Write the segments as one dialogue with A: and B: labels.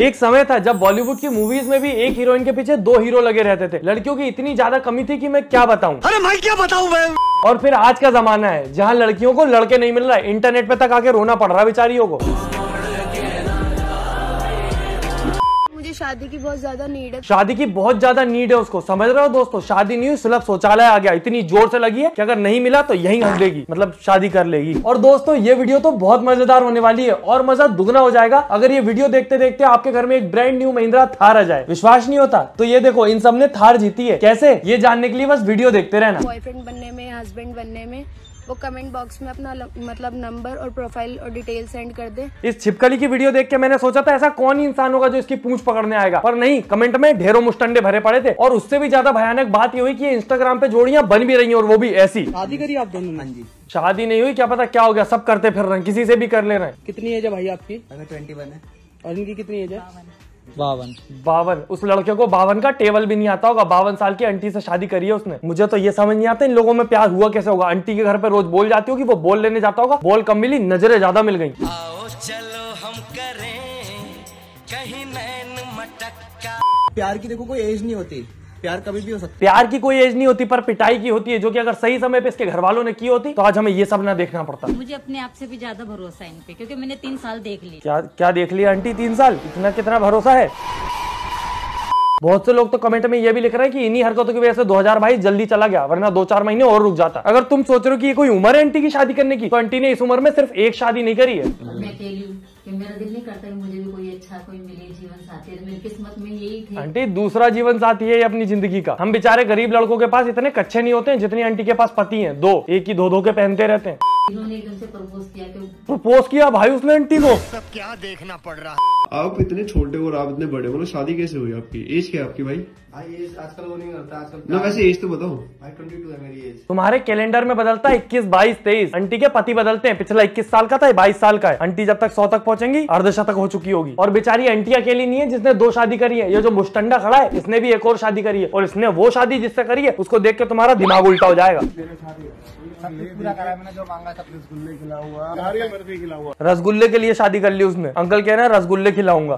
A: एक समय था जब बॉलीवुड की मूवीज़ में भी एक हीरोइन के पीछे दो हीरो लगे रहते थे। लड़कियों की इतनी ज़्यादा कमी थी कि मैं क्या बताऊँ?
B: अरे मैं क्या बताऊँ मैं
A: और फिर आज का जमाना है जहाँ लड़कियों को लड़के नहीं मिल रहा है। इंटरनेट पे तक आके रोना पड़ रहा है बेचारियों को।
C: शादी की बहुत ज़्यादा नीड है।
A: शादी की बहुत ज़्यादा नीड है उसको। समझ रहे हो दोस्तों? शादी नहीं हुई सुलभ शौचालय आ गया। इतनी ज़ोर से लगी है कि अगर नहीं मिला तो यही हंस देगी मतलब शादी कर लेगी। और दोस्तों ये वीडियो तो बहुत मज़ेदार होने वाली है और मज़ा दुगना हो जाएगा। अगर ये वीडियो देखते देखते आपके घर में एक ब्रांड न्यू महिंद्रा थार आ जाए विश्वास नहीं होता तो ये देखो इन सबने थार जीती है। कैसे? ये जानने के लिए बस वीडियो देखते रहना।
C: बॉयफ्रेंड बनने में हस्बैंड बनने में। वो कमेंट बॉक्स में अपना ल- मतलब नंबर और प्रोफ़ाइल और डिटेल सेंड कर दे।
A: इस छिपकली की वीडियो देख के मैंने सोचा था ऐसा कौन इंसान होगा जो इसकी पूछ पकड़ने आएगा। पर नहीं कमेंट में ढेरों मुस्टंडे भरे पड़े थे और उससे भी ज़्यादा भयानक बात ये हुई की इंस्टाग्राम पे जोड़ियाँ बन भी रही हैं और वो भी ऐसी।
D: शादी करी आप दोनों ने? हाँ जी।
A: शादी नहीं हुई क्या पता क्या हो गया सब करते फिर रहे हैं किसी से भी कर ले रहे हैं।
D: कितनी एज है भाई आपकी?
B: ट्वेंटी वन है।
D: और इनकी कितनी एज है? बावन।
A: बावन। उस लड़के को बावन का टेबल भी नहीं आता होगा। बावन साल की आंटी से शादी करी है उसने। मुझे तो ये समझ नहीं आता इन लोगों में प्यार हुआ कैसे होगा? आंटी के घर पे रोज बोल जाती होगी वो बोल लेने जाता होगा बोल कम मिली नज़रें ज़्यादा मिल गई।
B: आओ चलो हम करें कहीं नैन मटक्का।
E: प्यार की देखो कोई एज नहीं होती। प्यार कभी भी हो सकता
A: प्यार की कोई एज नहीं होती पर पिटाई की होती है जो कि अगर सही समय पे इसके घर वालों ने की होती तो आज हमें ये सब ना देखना पड़ता।
F: मुझे अपने आप से भी ज़्यादा भरोसा है इन पे क्योंकि मैंने तीन साल देख ली
A: क्या क्या देख लिया आंटी तीन साल? इतना कितना भरोसा है? बहुत से लोग तो कमेंट में ये भी लिख रहे हैं कि इन्हीं हरकतों की वजह से 2022 जल्दी चला गया वरना दो चार महीने और रुक जाता। अगर तुम सोच रहे हो कि ये कोई उम्र है आंटी की शादी करने की तो आंटी ने इस उम्र में सिर्फ़ एक शादी नहीं करी है।
F: मैं अकेली हूँ। कि मेरा दिल नहीं करता कि मुझे भी कोई अच्छा कोई मिले जीवन साथी। तो मेरी किस्मत में यही थे।
A: आंटी दूसरा जीवन साथी है अपनी ज़िंदगी का। हम बेचारे गरीब लड़कों के पास इतने कच्चे नहीं होते हैं जितनी आंटी के पास पति हैं। दो एक ही धो धो के पहनते रहते हैं।
F: इन्होंने एकदम से प्रपोज किया कि
A: प्रपोज किया भाई उसने आंटी को।
B: सब क्या देखना पड़ रहा है?
G: आप इतने छोटे और आप इतने बड़े हो ना शादी कैसे हुई आपकी? एज क्या है आपकी भाई?
E: भाई एज आजकल वो नहीं करता आजकल
G: ना वैसे एज तो बताओ।
E: भाई ट्वेंटी टू है मेरी एज
A: तुम्हारे कैलेंडर में बदलता है इक्कीस बाईस तेईस। आंटी के पति बदलते हैं पिछला इक्कीस साल का था बाईस साल का है। आंटी जब तक सौ तक पहुंचेंगी अर्धशतक हो चुकी होगी। और बेचारी एंटी अकेली नहीं है जिसने दो शादी करी है। ये जो मुस्टंडा खड़ा है, इसने भी एक और शादी करी है। और इसने वो शादी जिससे करी है, उसको देख के तुम्हारा दिमाग उल्टा हो जाएगा।
E: रसगुल्ले
A: के लिए शादी कर ली उसने। अंकल कह रहे हैं, रसगुल्ले खिलाऊँगा।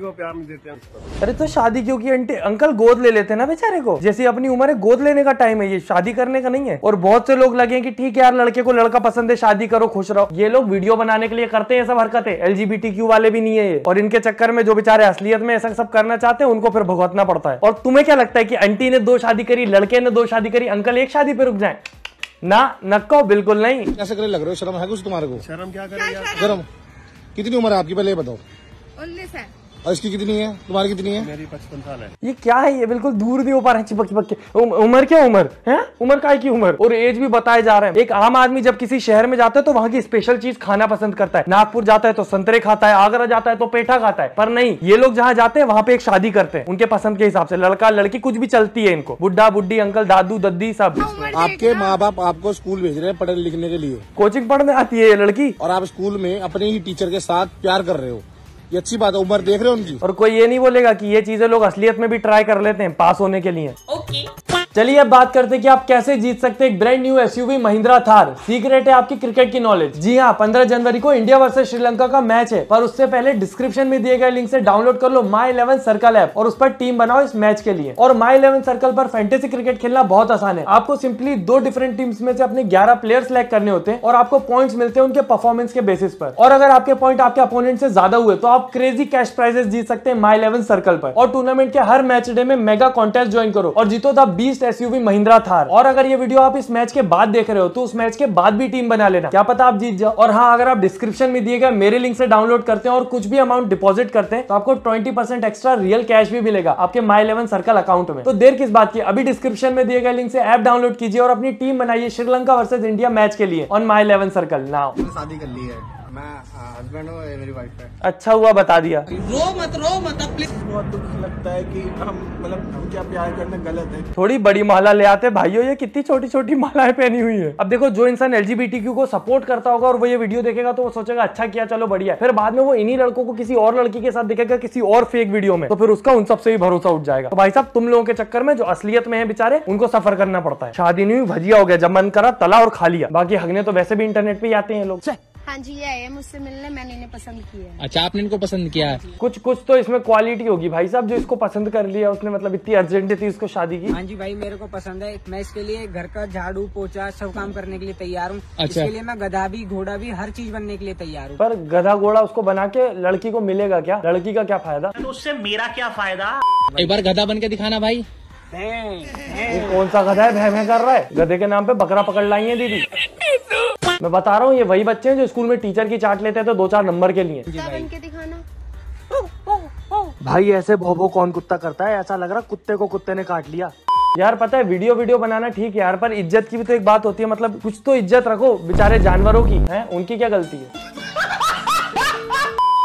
G: के प्यार देते हैं
A: अरे तो शादी क्यों की आंटी अंकल गोद ले लेते ना बेचारे को। जैसी अपनी उम्र है, गोद लेने का टाइम है, ये शादी करने का नहीं है। और बहुत से लोग लगे की ठीक है यार, लड़के को लड़का पसंद है शादी करो खुश रहो। ये लोग वीडियो बनाने के लिए करते हैं सब हरकतें। एल वाले भी नहीं है ये। और इनके चक्कर में जो बेचारे असलियत में ऐसा सब करना चाहते हैं उनको फिर भुगतना पड़ता है। और तुम्हें क्या लगता है कि आंटी ने दो शादी करी लड़के ने दो शादी करी अंकल एक शादी पे रुक जाए? ना नक्को बिल्कुल नहीं।
H: कैसे करे लग रहे हो? शर्म है कुछ तुम्हारे को?
G: शर्म क्या करें
H: शर्म कितनी उम्र है आपकी? पहले बताओ।
C: उन्नीस है।
H: और इसकी कितनी है? तुम्हारी कितनी है?
G: मेरी पचपन साल है।
A: ये क्या है? ये बिल्कुल दूर नहीं हो पा रहे चिपक चिपक के। उम, उम्र क्या उम्र? है? उम्र काय की उम्र। और एज भी बताए जा रहे हैं। एक आम आदमी जब किसी शहर में जाता है तो वहाँ की स्पेशल चीज़ खाना पसंद करता है। नागपुर जाता है तो संतरे खाता है आगरा जाता है तो पेठा खाता है। पर नहीं ये लोग जहाँ जाते हैं वहाँ पे एक शादी करते हैं। उनके पसंद के हिसाब से लड़का लड़की कुछ भी चलती है इनको। बुढ़ा बुढ़ी अंकल दादू दद्दी सब।
H: आपके माँ बाप आपको स्कूल भेज रहे हैं पढ़ने लिखने के लिए?
A: कोचिंग पढ़ने आती है ये लड़की?
H: और आप स्कूल में अपने ही टीचर के साथ प्यार कर रहे हो? ये अच्छी बात है उम्र देख रहे हो उनकी।
A: और कोई ये नहीं बोलेगा कि ये चीज़ें लोग असलियत में भी ट्राई कर लेते हैं पास होने के लिए। चलिए अब बात करते हैं कि आप कैसे जीत सकते हैं एक brand new SUV Mahindra Thar. Secret है आपकी क्रिकेट की नॉलेज जी हाँ पंद्रह जनवरी को इंडिया वर्सेस श्रीलंका का मैच है। पर उससे पहले डिस्क्रिप्शन में दिए गए लिंक से डाउनलोड कर लो माई इलेवन सर्कल ऐप और उस पर टीम बनाओ इस मैच के लिए। और माई इलेवन सर्कल पर फैंटेसी क्रिकेट खेलना बहुत आसान है। आपको सिंपली दो डिफरेंट टीम्स में से अपने ग्यारह प्लेयर सेलेक्ट करने होते हैं और आपको पॉइंट्स मिलते हैं उनके परफॉर्मेंस के बेसिस पर। और अगर आपके पॉइंट आपके अपोनेंट से ज़्यादा हुए तो आप क्रेजी कैश प्राइजेस जीत सकते हैं माई इलेवन सर्कल पर। और टूर्नामेंट के हर मैच डे में मेगा कॉन्टेस्ट ज्वाइन करो और जीतो the beast SUV Mahindra Thar. और अगर ये वीडियो आप इस मैच के बाद देख रहे हो तो उस मैच के बाद भी टीम बना लेना। क्या पता आप जीत जाओ। और हाँ अगर आप डिस्क्रिप्शन में दिए गए मेरे लिंक से डाउनलोड करते हैं और कुछ भी अमाउंट डिपॉजिट करते हैं तो आपको ट्वेंटी एक्स्ट्रा रियल कैश भी मिलेगा आपके माई इलेवन सर्कल अकाउंट में। तो देर किस बात की? अभी डिस्क्रिप्शन में दिए गए लिंक से ऐप डाउनलोड कीजिए और अपनी टीम बनाइए श्रीलंका वर्सेज इंडिया मैच के लिए on My Eleven Circle now
E: शादी कर ली है। मैं हस्बैंड हूँ मेरी वाइफ है।
A: अच्छा हुआ बता दिया।
D: रो मत रो मत प्लीज़
E: बहुत दुख लगता है कि हम मतलब हम क्या प्यार करना गलत है?
A: थोड़ी बड़ी माला ले आते भाइयों ये कितनी छोटी छोटी मालाएँ पहनी हुई है। अब देखो जो इंसान एलजीबीटीक्यू को सपोर्ट करता होगा और वो ये वीडियो देखेगा तो वो सोचेगा अच्छा किया चलो बढ़िया फिर बाद में वो इन्हीं लड़कों को किसी और लड़की के साथ देखेगा किसी और फेक वीडियो में। तो फिर उसका उन सबसे भी भरोसा उठ जाएगा। तो भाई साहब तुम लोगों के चक्कर में जो असलियत में है बेचारे उनको सफ़र करना पड़ता है। शादी नहीं हुई भजिया हो गया जब मन करा तला और खा लिया। बाकी हगने तो वैसे भी इंटरनेट पे ही आते हैं ये लोग।
C: हाँ जी ये आए हैं मुझसे मिलने मैंने इन्हें पसंद किया है।
D: अच्छा आपने इनको पसंद किया है?
A: कुछ कुछ तो इसमें क्वालिटी होगी भाई साहब जो इसको पसंद कर लिया उसने मतलब इतनी अर्जेंट थी इसको शादी की।
I: हाँ जी भाई मेरे को पसंद है। मैं इसके लिए घर का झाड़ू पोछा सब काम करने के लिए तैयार हूँ।
D: अच्छा।
I: इसके लिए मैं गधा भी घोड़ा भी हर चीज़ बनने के लिए तैयार हूँ।
A: पर गधा घोड़ा उसको बना के लड़की को मिलेगा क्या? लड़की का क्या फ़ायदा? उससे मेरा क्या फ़ायदा?
D: एक बार गधा बन के दिखाना भाई।
A: ये कौन सा गधा है? भय भय कर रहा है? गधे के नाम पे बकरा पकड़ लाई है दीदी। मैं बता रहा हूँ ये वही बच्चे हैं जो स्कूल में टीचर की चाट लेते हैं तो दो चार नंबर के लिए। भाई। ऐसे भोभो कौन कुत्ता करता है? ऐसा लग रहा कुत्ते को कुत्ते ने काट लिया। यार पता है वीडियो वीडियो बनाना ठीक है यार पर इज़्ज़त की भी तो एक बात होती है मतलब कुछ तो इज़्ज़त रखो बेचारे जानवरों की है? उनकी क्या गलती है?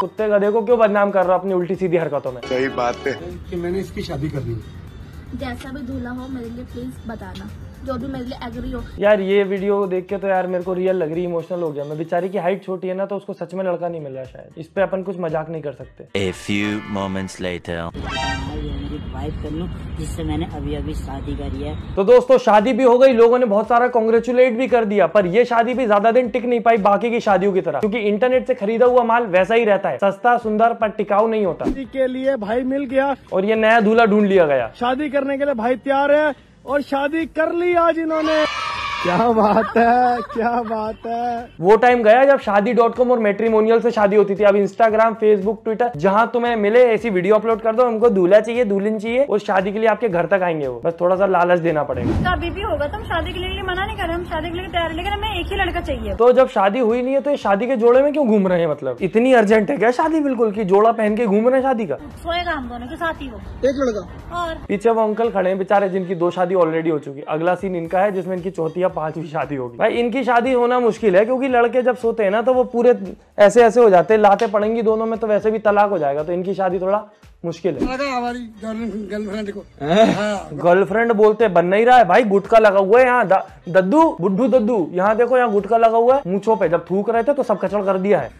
A: कुत्ते गधे को क्यों बदनाम कर रहा हो अपनी उल्टी सीधी हरकतों में? सही बात है।
H: कि मैंने इसकी शादी कर ली
J: जैसा भी धूला हो मेरे लिए प्लीज़ बताना। जो भी मेरे लिए एग्री हो।
A: यार ये वीडियो देख के तो यार मेरे को रियल लग रही इमोशनल हो गया। मैं बेचारी की हाइट छोटी है ना तो उसको सच में लड़का नहीं मिल रहा शायद। इस पे अपन कुछ मज़ाक नहीं कर सकते।
B: A few moments later.
F: Wife कर लूँ जिससे मैंने अभी अभी शादी करी है
A: तो दोस्तों शादी भी हो गई लोगों ने बहुत सारा कॉन्ग्रेचुलेट भी कर दिया पर ये शादी भी ज़्यादा दिन टिक नहीं पाई बाकी की शादियों की तरह। क्योंकि इंटरनेट से खरीदा हुआ माल वैसा ही रहता है। सस्ता सुंदर पर टिकाऊ नहीं होता।
G: के लिए भाई मिल गया।
A: और ये नया दूल्हा ढूंढ लिया गया।
G: शादी करने के लिए भाई तैयार है। और शादी कर ली आज इन्होंने। क्या बात है क्या बात है।
A: वो टाइम गया जब शादी डॉट कॉम और मेट्रीमोनियल से शादी होती थी। अब इंस्टाग्राम फेसबुक ट्विटर जहाँ तुम्हें मिले ऐसी वीडियो अपलोड कर दो हमको दूल्हा चाहिए दुल्हन चाहिए और शादी के लिए आपके घर तक आएँगे वो। बस थोड़ा सा लालच देना पड़ेगा।
J: बीबी भी होगा तुम शादी के लिए मना नहीं कर रहे हम शादी के लिए तैयार हैं, लेकिन हमें एक ही लड़का चाहिए।
A: तो जब शादी हुई नहीं है तो ये शादी के जोड़े में क्यों घूम रहे हैं मतलब? इतनी अर्जेंट है क्या शादी बिल्कुल की? जोड़ा पहन के घूम रहे हैं शादी का?
J: सोएगा हम दोनों के साथ ही वो।
H: एक लड़का।
J: और?
A: पीछे वो अंकल खड़े हैं बेचारे जिनकी दो शादी ऑलरेडी हो चुकी। अगला सीन इनका है जिसमें इनकी चौथी या पांचवी शादी होगी। भाई इनकी शादी होना मुश्किल है क्योंकि लड़के जब सोते हैं ना तो वो पूरे ऐसे ऐसे हो जाते हैं लाते पड़ेंगी दोनों में तो वैसे भी तलाक हो जाएगा। तो इनकी शादी थोड़ा मुश्किल है।
H: हमारी गर्लफ्रेंड को
A: गर्लफ्रेंड बोलते बन नहीं रहा है भाई गुटका लगा हुआ है यहाँ। दद्दू बुड्ढू दद्दू यहाँ देखो यहाँ गुटका लगा हुआ है। मूछों पे जब थूक रहे थे तो सब कचड़ कर दिया है।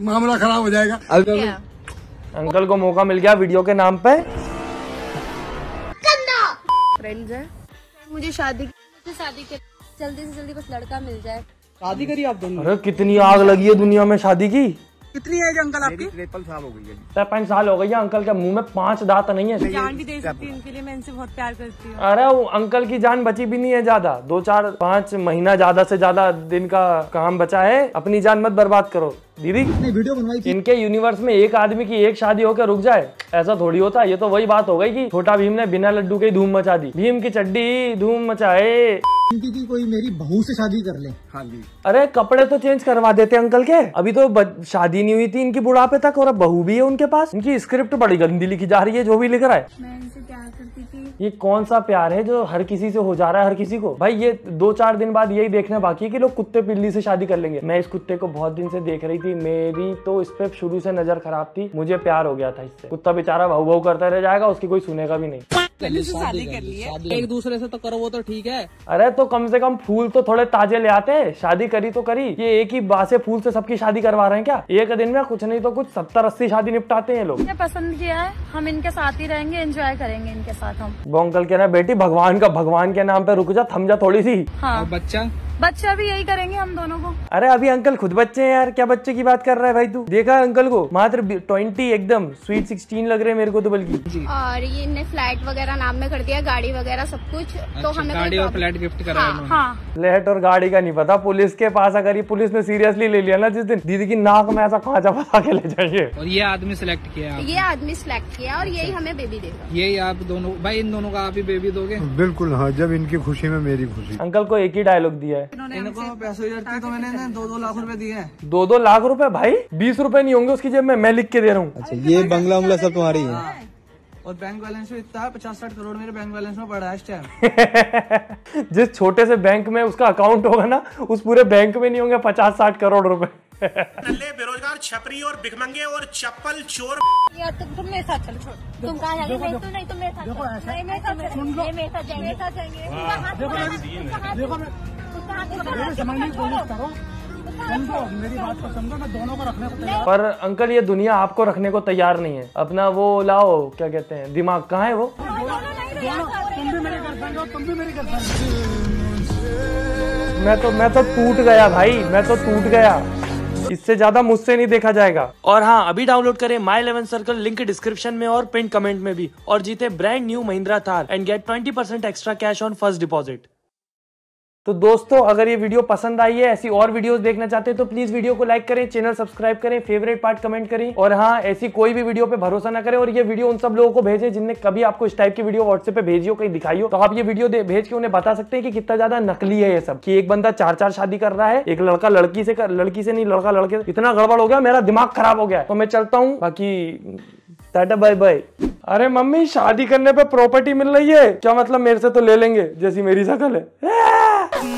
H: मामला खराब हो जाएगा।
A: अंकल को मौका मिल गया वीडियो के नाम पे।
C: फ्रेंड्स है? मुझे शादी मुझे शादी के जल्दी से जल्दी बस लड़का मिल जाए।
D: शादी करिए आप दोनों।
A: अरे कितनी आग लगी है दुनिया में शादी की।
I: कितनी एज अंकल आपकी?
A: तिरपन साल हो गई है तिरपन साल हो गई है अंकल के मुँह में पाँच दांत नहीं है।
J: जान भी दे सकती इनके उनके लिए मैं इनसे बहुत प्यार करती हूँ।
A: अरे वो अंकल की जान बची भी नहीं है ज़्यादा। दो चार पाँच महीना ज़्यादा से ज़्यादा दिन का काम बचा है। अपनी जान मत बर्बाद करो। दीदी
H: वीडियो बनवाई थी।
A: इनके यूनिवर्स में एक आदमी की एक शादी होकर रुक जाए ऐसा थोड़ी होता। ये तो वही बात हो गई कि छोटा भीम ने बिना लड्डू के धूम मचा दी। भीम की चड्डी धूम मचाए।
H: कि कोई मेरी बहू से शादी कर ले। हाँ जी।
A: अरे कपड़े तो चेंज करवा देते अंकल के। अभी तो शादी नहीं हुई थी इनकी बुढ़ापे तक और अब बहू भी है उनके पास। इनकी स्क्रिप्ट बड़ी गंदी लिखी जा रही है जो भी लिख रहा है।
J: मैं इनसे प्यार करती थी।
A: ये कौन सा प्यार है जो हर किसी से हो जा रहा है हर किसी को? भाई ये दो चार दिन बाद यही देखना बाकी है कि लोग कुत्ते पिल्ली से शादी कर लेंगे। मैं इस कुत्ते को बहुत दिन से देख रही थी मेरी तो इस पे शुरू से नज़र खराब थी मुझे प्यार हो गया था इससे। कुत्ता बेचारा भाव भाव करता रह जाएगा उसकी कोई सुनेगा भी नहीं।
I: शादी कर ली है एक दूसरे से तो करो वो तो ठीक है।
A: अरे तो कम से कम फूल तो थोड़े ताजे ले आते हैं शादी करी तो करी। ये एक ही बासे फूल से सबकी शादी करवा रहे हैं क्या? एक दिन में कुछ नहीं तो कुछ सत्तर अस्सी शादी निपटाते हैं लोग।
J: पसंद किया है हम इनके साथ ही रहेंगे एंजॉय करेंगे इनके साथ हम।
A: वो अंकल कह रहे बेटी भगवान का भगवान के नाम पे रुक जा थम जा थोड़ी सी।
J: हाँ
I: बच्चा?
J: बच्चा भी यही करेंगे हम दोनों को।
A: अरे अभी अंकल खुद बच्चे हैं यार क्या बच्चे की बात कर रहा है भाई तू? देखा अंकल को? मात्र ट्वेंटी एकदम स्वीट सिक्सटीन लग रहे हैं मेरे को तो बल्कि।
C: और ये इनने फ्लैट वगैरह नाम में कर दिया गाड़ी वगैरह सब कुछ तो हमें
I: गाड़ी और फ्लैट गिफ्ट करा
C: हाँ,
J: हाँ।
A: फ्लैट और गाड़ी का नहीं पता पुलिस के पास अगर ये पुलिस ने सीरियसली ले लिया ना जिस दिन दीदी की नाक में ऐसा खांचा फंसा के ले जाएँगे
I: और ये आदमी सिलेक्ट किया
C: ये आदमी सिलेक्ट किया और यही हमें बेबी देगा।
I: यही आप दोनों भाई इन दोनों का आप ही बेबी दोगे?
H: बिल्कुल हाँ जब इनकी खुशी में मेरी खुशी।
A: अंकल को एक ही डायलॉग दिया है।
I: इनको पैसे तो मैंने दो दो लाख रुपए दिए हैं।
A: दो दो लाख रुपए भाई? बीस रुपए नहीं होंगे उसकी जेब में मैं लिख के दे रहा हूँ।
H: अच्छा ये बंगला उंगला सब तुम्हारी है?
I: और बैंक बैलेंस में इतना पचास साठ करोड़ मेरे बैंक बैलेंस में पड़ा है इस टाइम
A: जिस छोटे से बैंक में उसका अकाउंट होगा ना उस पूरे बैंक में नहीं होंगे पचास साठ करोड़ रुपए।
B: बेरोजगार छपरी और भिखमंगे और चप्पल चोर।
J: यार तुम तुम मेरे साथ चलो छोड़। तुम कहाँ जाएँगे? नहीं तुम नहीं तुम मेरे साथ नहीं मेरे साथ मेरे साथ जाएँगे। मेरे साथ जाएँगे
H: रखने को
A: पर अंकल ये दुनिया आपको रखने को तैयार नहीं है। अपना वो लाओ क्या कहते हैं दिमाग कहाँ है वो?
H: तुम भी मेरी गर्लफ्रेंड हो तुम भी मेरी गर्लफ्रेंड
A: मैं तो मैं तो टूट गया भाई मैं तो टूट गया। इससे ज़्यादा मुझसे नहीं देखा जाएगा। और हाँ अभी डाउनलोड करें My Eleven Circle link description में और पिन कमेंट में भी। और जीते brand new Mahindra Thar and get twenty percent extra cash on first deposit तो दोस्तों अगर ये वीडियो पसंद आई है ऐसी और वीडियोस देखना चाहते हैं तो प्लीज़ वीडियो को लाइक करें चैनल सब्सक्राइब करें फेवरेट पार्ट कमेंट करें और हाँ ऐसी कोई भी वीडियो पे भरोसा ना करें और ये वीडियो उन सब लोगों को भेजें जिनने कभी आपको इस टाइप की वीडियो व्हाट्सएप पे भेजी हो कहीं दिखाई हो। तो आप ये वीडियो भेज के उन्हें बता सकते हैं कि कितना ज़्यादा नकली है ये सब कि एक बंदा चार चार शादी कर रहा है एक लड़का लड़की से कर, लड़की से नहीं लड़का लड़के इतना गड़बड़ हो गया मेरा दिमाग खराब हो गया तो मैं चलता हूँ बाकी टाटा बाय बाय अरे मम्मी शादी करने पे प्रॉपर्टी मिल रही है क्या मतलब मेरे से तो ले लेंगे जैसी मेरी शकल है? mm.